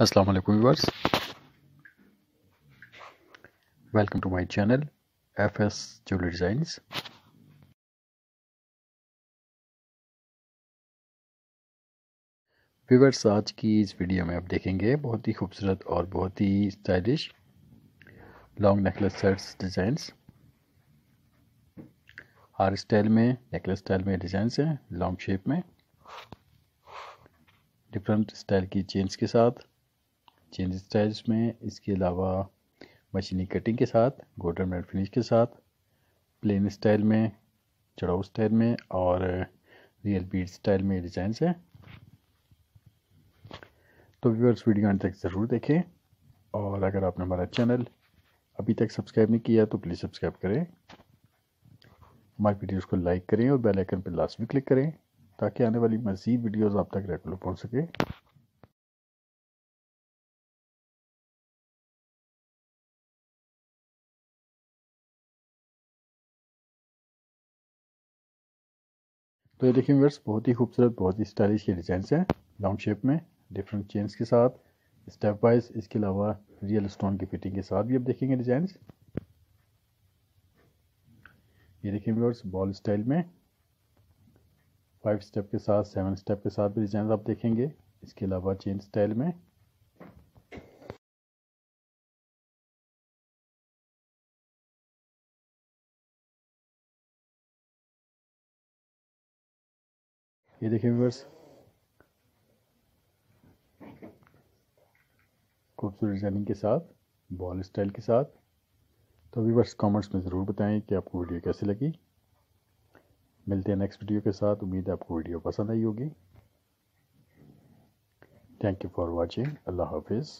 अस्सलाम वालेकुम viewers welcome to my channel F S jewellery designs viewers आज की इस वीडियो में आप देखेंगे बहुत ही खूबसूरत और बहुत ही stylish long necklace sets designs हर स्टाइल में नेकलेस स्टाइल में डिज़ाइंस हैं लॉन्ग शेप में. डिफरेंट स्टाइल की चेन्स के साथ. चेंज स्टाइल्स में, इसके अलावा मशीनी कटिंग के साथ गोल्डन मेड फिनिश के साथ प्लेन स्टाइल में चढ़ाऊ स्टाइल में और रियल बीट स्टाइल में डिज़ाइन है। तो व्यूअर्स वीडियो अंत तक ज़रूर देखें और अगर आपने हमारा चैनल अभी तक सब्सक्राइब नहीं किया तो प्लीज़ सब्सक्राइब करें। हमारी वीडियोस को लाइक करें और बेल आइकन पर लास्ट में क्लिक करें ताकि आने वाली मज़ीद वीडियोस आप तक रेगुलर पहुँच सके। तो ये देखिए व्यर्स बहुत ही खूबसूरत, बहुत ही स्टाइलिश के डिज़ाइन हैं लॉन्ग शेप में डिफरेंट चेन्स के साथ स्टेप वाइज इसके अलावा रियल स्टोन की फिटिंग के साथ भी आप देखेंगे डिज़ाइन ये देखिए व्यवर्स बॉल स्टाइल में फाइव स्टेप के साथ सेवन स्टेप के साथ भी डिज़ाइन आप देखेंगे। इसके अलावा चेन स्टाइल में ये देखिए व्यूअर्स खूबसूरत डिज़ाइनिंग के साथ बॉल स्टाइल के साथ। तो व्यूवर्स कमेंट्स में ज़रूर बताएँ कि आपको वीडियो कैसी लगी। मिलते हैं नेक्स्ट वीडियो के साथ। उम्मीद है आपको वीडियो पसंद आई होगी। थैंक यू फॉर वॉचिंग अल्लाह हाफिज़।